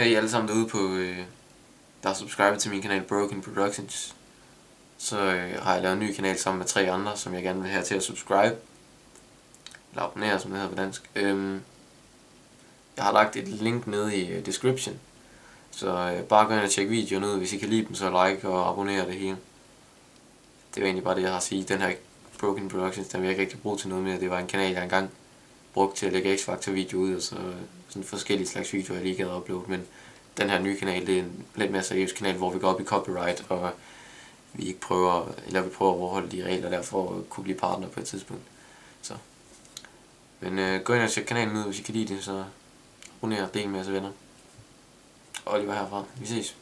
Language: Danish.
Hey alle sammen derude på, øh, der er subscribet til min kanal Broken Productions. Så øh, har jeg lavet en ny kanal sammen med tre andre, som jeg gerne vil have til at subscribe. Eller abonnere, som det hedder på dansk. Øhm, jeg har lagt et link nede i øh, description. Så øh, bare gå ind og tjek videoen ud, hvis I kan lide dem, så like og abonnere det hele. Det var egentlig bare det, jeg har at sige. Den her Broken Productions, den vil jeg ikke rigtig bruge til noget mere. Det var en kanal, jeg engang brugt til at lægge X-Factor video ud, og så sådan forskellige slags videoer, jeg lige gad uploade, men den her nye kanal, det er en lidt mere seriøs kanal, hvor vi går op i copyright, og vi ikke prøver, eller vi prøver at overholde de regler der for at kunne blive partner på et tidspunkt. Så. Men øh, gå ind og tjek kanalen ud, hvis I kan lide det, så abonner og del med jeres venner. Oliver herfra. Vi ses.